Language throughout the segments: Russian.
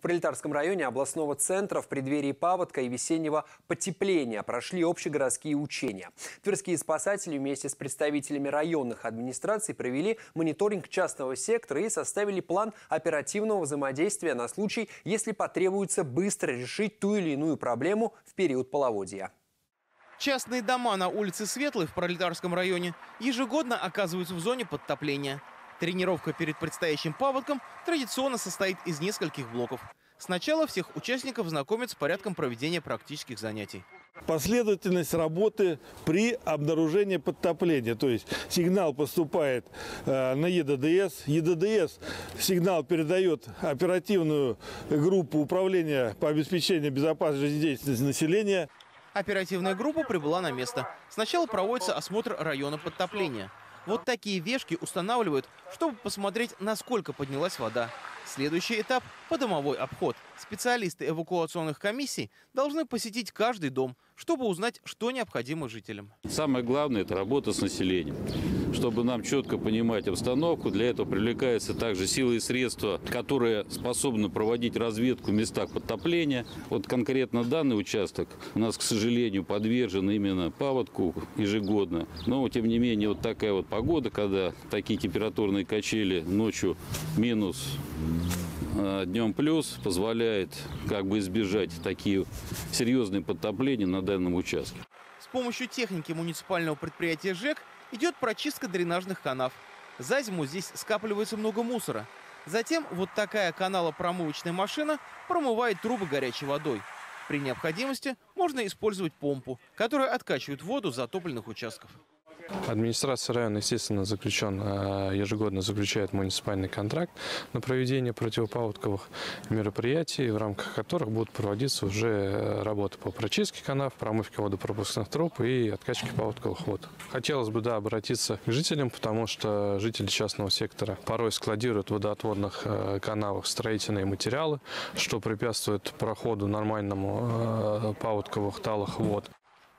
В Пролетарском районе областного центра в преддверии паводка и весеннего потепления прошли общегородские учения. Тверские спасатели вместе с представителями районных администраций провели мониторинг частного сектора и составили план оперативного взаимодействия на случай, если потребуется быстро решить ту или иную проблему в период половодья. Частные дома на улице Светлой в Пролетарском районе ежегодно оказываются в зоне подтопления. Тренировка перед предстоящим паводком традиционно состоит из нескольких блоков. Сначала всех участников знакомят с порядком проведения практических занятий. Последовательность работы при обнаружении подтопления. То есть сигнал поступает э, на ЕДДС. ЕДДС сигнал передает оперативную группу управления по обеспечению безопасности жизнедеятельности населения. Оперативная группа прибыла на место. Сначала проводится осмотр района подтопления. Вот такие вешки устанавливают, чтобы посмотреть, насколько поднялась вода. Следующий этап – подомовой обход. Специалисты эвакуационных комиссий должны посетить каждый дом, чтобы узнать, что необходимо жителям. Самое главное – это работа с населением. Чтобы нам четко понимать обстановку, для этого привлекаются также силы и средства, которые способны проводить разведку в местах подтопления. Вот конкретно данный участок у нас, к сожалению, подвержен именно паводку ежегодно. Но, тем не менее, вот такая вот погода, когда такие температурные качели ночью минус а днем плюс позволяет как бы избежать такие серьезные подтопления на данном участке. С помощью техники муниципального предприятия ЖЭК идет прочистка дренажных канав. За зиму здесь скапливается много мусора. Затем вот такая каналопромывочная машина промывает трубы горячей водой. При необходимости можно использовать помпу, которая откачивает воду с затопленных участков. Администрация района, естественно, заключен, э, ежегодно заключает муниципальный контракт на проведение противопаводковых мероприятий, в рамках которых будут проводиться уже э, работы по прочистке канав, промывке водопропускных труб и откачке паводковых вод. Хотелось бы да, обратиться к жителям, потому что жители частного сектора порой складируют в водоотводных э, канавах строительные материалы, что препятствует проходу нормальному паводковых талых вод.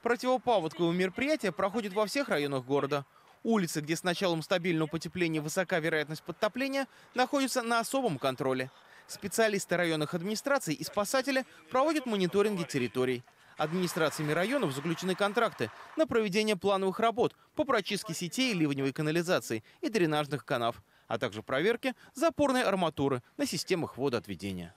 Противопаводковые мероприятия проходят во всех районах города. Улицы, где с началом стабильного потепления высока вероятность подтопления, находятся на особом контроле. Специалисты районных администраций и спасатели проводят мониторинги территорий. Администрациями районов заключены контракты на проведение плановых работ по прочистке сетей ливневой канализации и дренажных канав, а также проверке запорной арматуры на системах водоотведения.